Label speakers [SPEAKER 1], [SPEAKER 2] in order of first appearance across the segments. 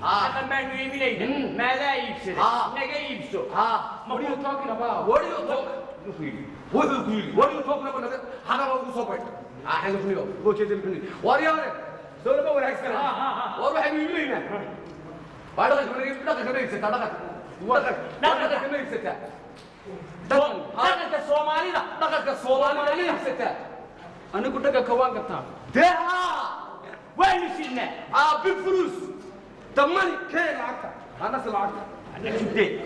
[SPEAKER 1] हाँ मैं ये भी नहीं है मैं ना इप्से हाँ मैं क्या what are you talking about what are you talking what are you what are you talking about हाँ ना वो सो बैठ हाँ है सुनियो वो चीज़ सुनियो what are you دول بقى ولا هيكسر اه اه واروح يجيب لي هنا بعد ما يجيب لك كده يكسر دقك دقك دقك كده يكسر دقك الصومالي ده دقك الصومالي ده يكسر انا كنت دقك كوان قطع ده وين شلنا اه بفلوس دمني كين لعقة أنا سلعقة أنا جبتين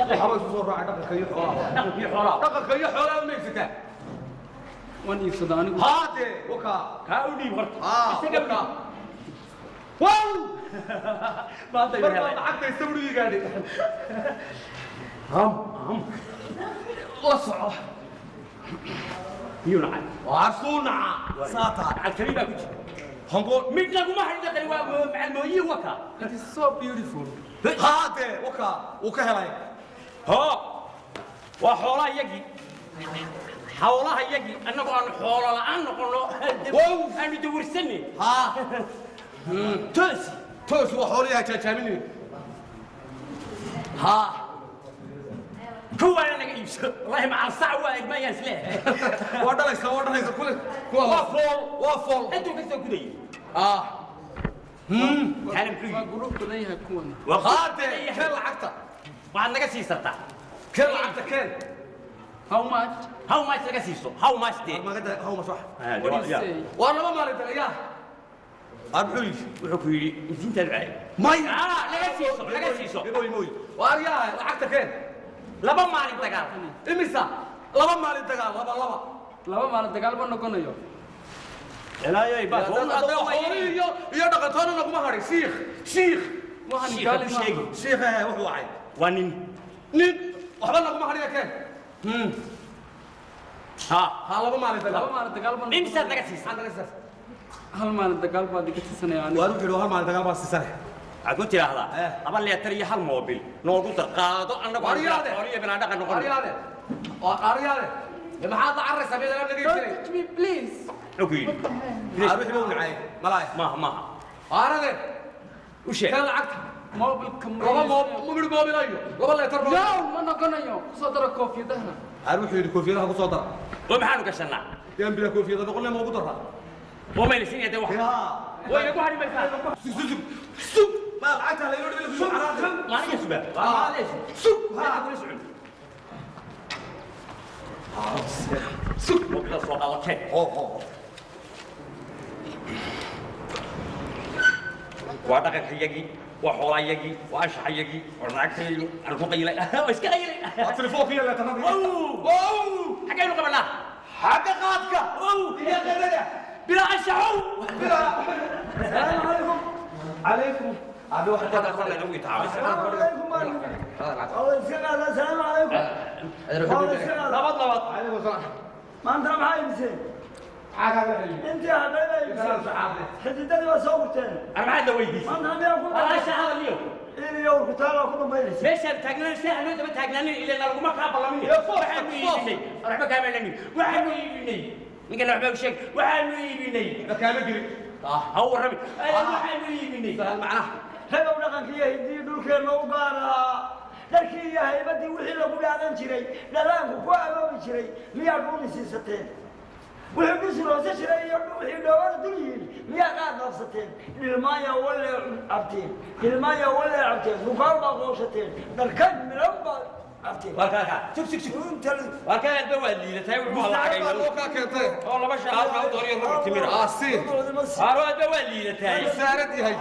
[SPEAKER 1] وحرج صور راعي دقة كي حرا آه، دقة كي حرا دقة كي حرا ونيفسته ونيفسته أنا هاتي وكا كاودي ورت آه وكا واو ما تدري برضه لعقة يستمروا يقعدي هم هم وصعه يلعب وعصونا ساطع الكريمة كجي هنقول مين لو ما حد دخل مع المويه وكا It is so beautiful هذا وكا وكا هلاي ها وحولا يجي حولها يجي أنا قان حولا لأن قلنا أنا دور سني ها توس توس وحولها تجاملني ها كوا أنا جيبس الله ما عصا ولا ما ينسلاه وادلك سوا وادلك كل كوا وافل وافل أنتوا كنتوا كذي آه هم هلا بكري وقولك بنيها كون وقاتل كل عقدة وعندك سيسرتا كل عقدة كل How much? How much laga siiso? How much dee? Ma gada how much wax? Waa laba maalin dalaga. Arbuli wuxuu ku yiri inta lacag. May. Ah, laga siiso, laga siiso. Waa ariyaa lacagta keen. laba maalin dagaal imisa laba maalin dagaal laba laba laba maalin dagaal ma noqonayo iyo dhaqantoodana kuma hadhay shiikh shiikh shiikh wuxuu ahay waa nin nin waxba laguma hadhiya keen ha ha laba maalin dagaal laba maalin dagaal ma nin saad naga siisaa hal maalin dagaal baad iga siisanaya waan u jiro hal maalin dagaal baad siisanaya عاد وتي هذا أبى لي أتري حال موبيل نوضو ترقادو أنا بقول يا ده قاري بنا دكان نقول قاري هذا وقاري هذا لما هذا عرس سبيل أنا نجيب شيء touch me please أوكي أروح لون عين ملاي ما ما أرد وش كان عقد موبيل كم لبا موبيل موبيل أيوه لبا لا ترى لا ما نقول أيوه صدر كوفي ده أروح يد كوفي ده صدر ومحانو كشنا ينبلا كوفي ده نقول له موجود راه وما يلسين يده واحد وين أبو هاري ما يفعل سب سب ما العتله يريد لك شو معليش بقى معليش شو ها شو مبلغ صوت على كيف هو هو وأعتقد حيجي وحورايجي وأشحيجي ورناكتي أرفقي لي وإسكري لي التليفون أه، فيها اللي تنظر واو واو حاجة يلو قبل حاجة غاتكة واو يا غير بلا أشعو بلا السلام عليكم عليكم هذا واحد هذا خلنا هو تعاون هو عليكم هو يسلمك هو عليكم هو يسلمك هو نبض هو السلام هو انت هو مسين هو يا هو حددني هو انا هو عاد هو ما هو إيه، انا هو اليوم هو كنت هو كله هو يجلس هو انت هو ساعه هو ما هو الا هو ما هو بلمي هو حبيبي هو بقى هو وحنو هو من هو وحبه هو وحنو هو بكامل هو اه هو ربي وحنو هو معناه ragw dhaqankii hidii dhulkeenna u gaara dharkii iyo haybadii wixii lagu dhaadan jiray dhalaanku ku aboobi jiray miyaa dhuunisiisateen wixii dhusiroose jiray iyo wixii dhoobada dul yihin miyaa qaad dhaafsateen dhilmaaya walee cabteen dhilmaaya walee cabteen sukaar baa qooshateen dharkan milan baa cabteen warkaaka sug sug sug warkaa hadba waad liidatay wuxuu halaqayaa keentay oo laba shaaad ka u dooriyo rubci timir aasi haro hadba waad liidatay saarad yahay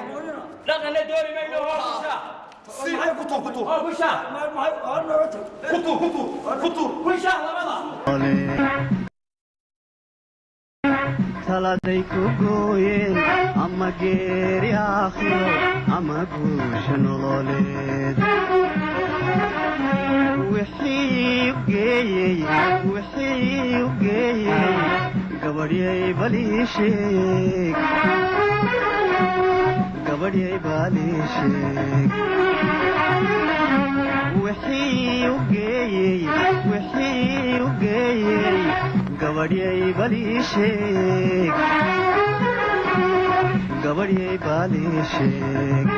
[SPEAKER 1] dhaqanna doori mayno waa taladay ku gooyeen ama geeri aakhiro ama guusha nololeed wixii gabadhyay bal gabadhyay baalii sheeg wixii u geeyey gabadhyay balii sheeg gabadhyay baalii sheeg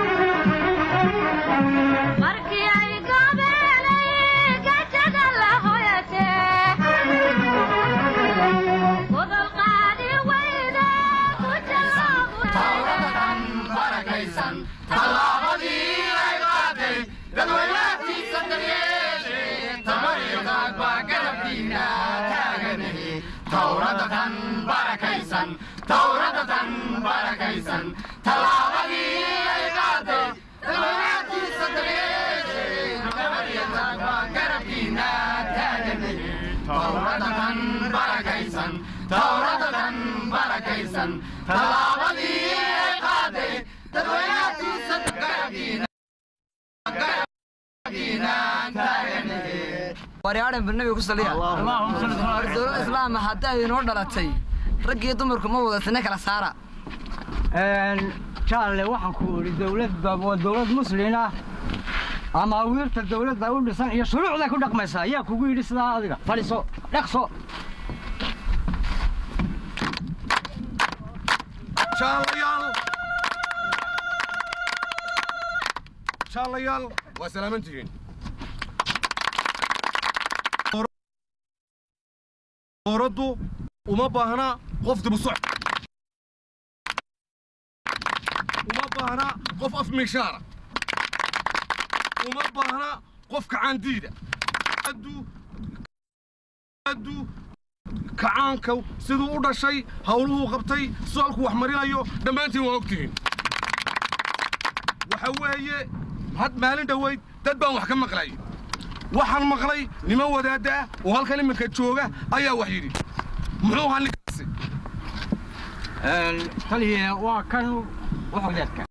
[SPEAKER 1] towradatan barakaysan towradatan barakaysan
[SPEAKER 2] tallaabadii ay qaaday
[SPEAKER 1] damaanaadkiisa dareeshay nabadiyatan waa garabkiina taaganayay towradatan barakaysan towradatan barakaysan tallaaba waryaadhan barnaamij ku saliya dowlad islaama haddaa inoo dhalatay rag iyo dumarku ma wada sina kala saara jaalle waxaan ku idhi dowladda waa dowlad muslin ah amaawiirta dowladda u dhisan iyo shuruucday ku dhaqmaysaa yaa kugu yidhi sidaa adiga fadhiso dhaqso jaallayaal waa salaaman tihiin dowladdu uma baahna qof dibusoc uma baahna qof af miishaara uma baahna qof kacaandiida du kacaanka siduu u dhashay howluhuu qabtay socalku wax marinayo dhammaantiin waan ogtihiin waxa weeye had maalin dhoweyd dad baan wax ka maqlay waxaan maqlay niman wadaada ah oo halkan iminka jooga ayaa wax yidhi muxuu halikaasi taliya waa kan wadaadka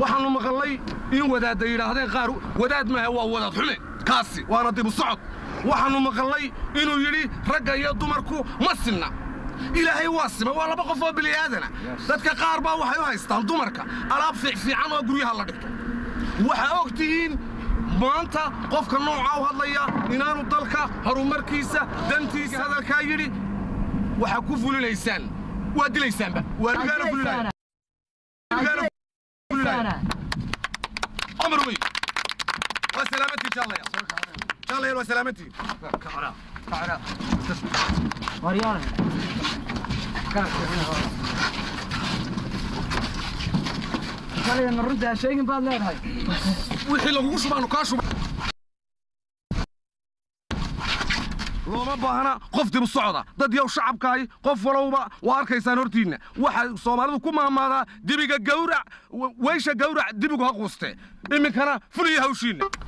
[SPEAKER 1] waxaanu maqlay in wadaadda yidhaahdeen qaar wadaad maaha waa wadaad xume kaasi waana dibu socod waxaanu maqlay inuu yidhi ragga iyo dumarku ma sinna ilaahay waa sima waa laba qof oo bili aadana dadka qaar baa waxay u haystaan dumarka alaab fiicfiican oo guryaha la dhigto وحاوكتين مانتا قفك نوعه هاليا نينانو دلكا هرو مركيسة دنتيس هذا الكايري وحاكوفو لليسان وادي ليسان با وادي فو للاين وارجال فو للاين أمر وسلامتي إن شاء الله يا إن شاء الله يا وسلامتي كعرا كعرا مريان كعرا kaleena runta ha sheegin baad leedahay wixii lagugu shubaanu kaa shuba looma baahna qof dib socda dad yow shacabkahay qof walowba waa arkaysaan hortiinna waxaa soomaalidu ku maamaadaa dibiga gawrac weysha gawrac dibigu ha quuste iminkana fuliya hawshiinna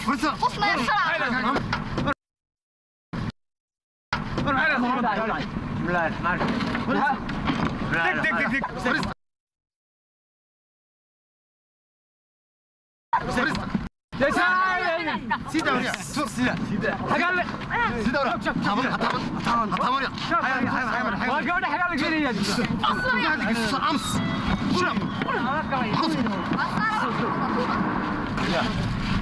[SPEAKER 1] اصبر بسرعه بسم الله الرحمن الرحيم دق دق دق سيدة وريا سور سيدة سيدة حقال سيدة وريا حطامر حطامر حطامر حطامر يا حيوان حيوان حيوان واقعون حقال لك يا جدع أصلا يا هذيك الصمص شنو؟ خلاص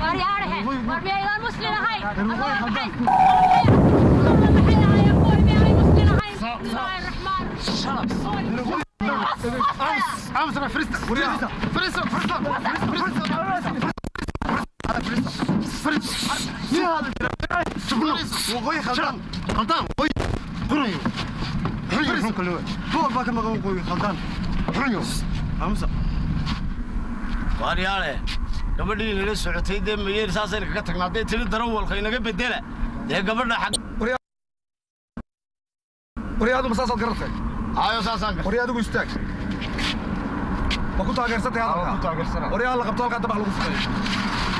[SPEAKER 1] Var ya arhe, var bir aylar muslina hay. Allah'a emanet. Amsra frista, frista, frista, frista, frista, فرد يا هذا شبلو وقوي خلدان خلدان قوي قرنيو حريو كل واحد فوق باك ما قوي خلدان حريو همسه قاري عليه gabadhii nala socotay dee mayeer saasayna kaga tagnaa dee tiri darawalka inaga bedela dee gabadha xag waryaaduma saasaad garatay hayo saasaan gar waryaadigu istaag ma ku taageersantay hadalka waryaa la qabto halkaa dabax lagu fuqeeyo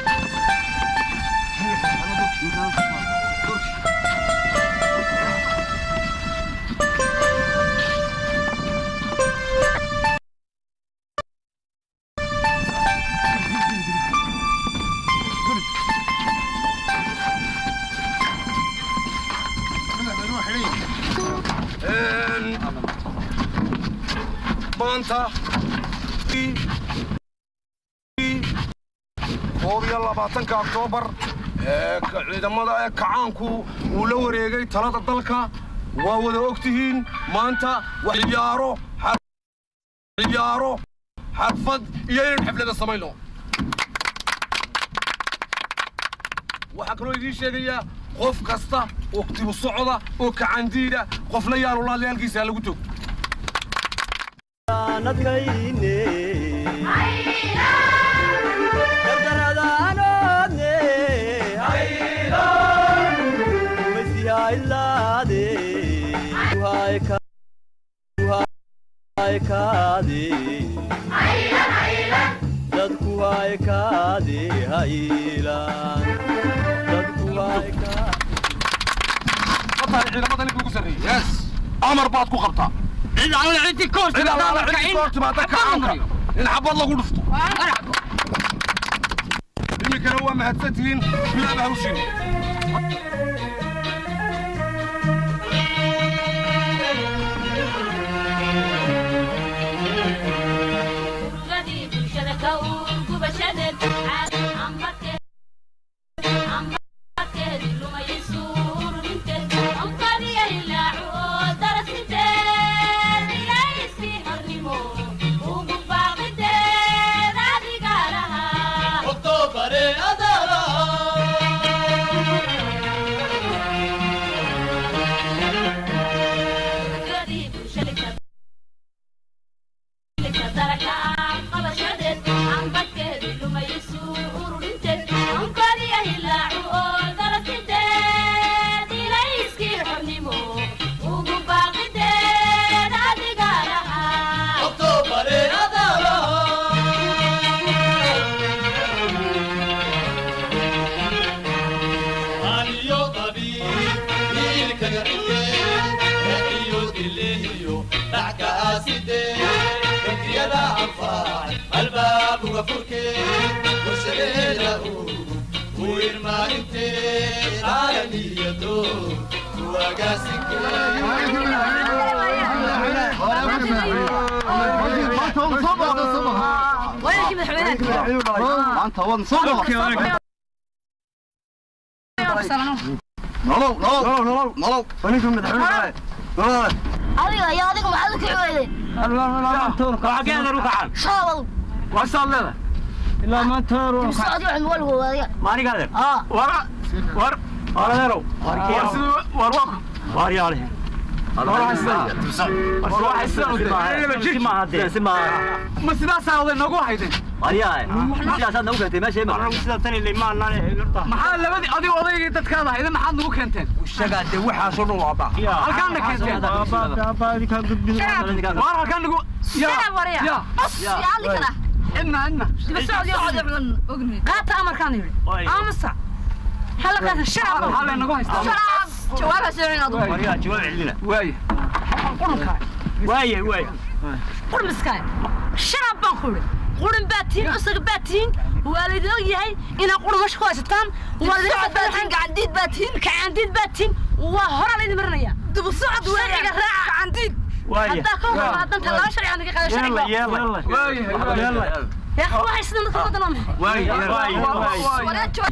[SPEAKER 1] maanta koob iyo labaatanka oktoobar ciidamada ee kacaanku uu la wareegay talada dalka waa wada ogtihiin maanta ciyaaro xafad iyo inaan xaflada samayno waxaa kaloo idiin sheegayaa qof kasta oo tibu socda oo kacandiida qof la yaalula hadlaalkiisa ha lagu tog amar baad ku qabtaa بعيد عن عندي كورت بعيد عن عندي كورت ما تك عنك نلعب والله ورفضه العب الميكرووه ما هتسدين بلا بهوشين انت وانصبها nolow nolow nolow nolow aninkun madaxweyne nolow adiga iyo adigu maxaad u kicweedeen wasaad leedahay ilaa maanta war war ma sidaasaa oday noogu hayden maxaa labadii adigu odaygii dadkaada hayda maxaad nagu keenteen de waxaasoo dhan waa baa halkaana keenteen waar halkaan nagu cidna cidna qaata amarkaan yidhi aamasa shacab baan ku idhi qurin baad tihiin cusaga baad tihiin waa laydin og yahay inaad qurun masha ku haysataan gacandiid baad tihiin gacandiid baad tihiin waa horaa laydin marinaya dubusocod sharciga raaca gacandiid haddaa ka hor haddanta laba sharci aan naga qaado sharciga waxay sidan dadka wadan waa maxay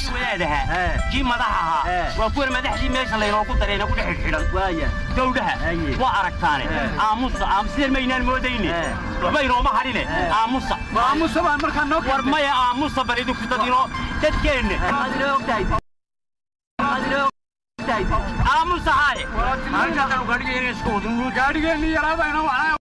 [SPEAKER 1] wadaadaha kii madax ahaa waa kuwan madaxdii meesha laynoogu dareena ku dhexid xidhan dowdhaha waa aragtaane aamusa aamusiyar maynaan moodayne waxba inooma hadhine aamusa aamusa baa markaa noo war maya aamusa bal idinku dad inoo dadkeenna aamusa haaye gaadhigeenna yaraada inoo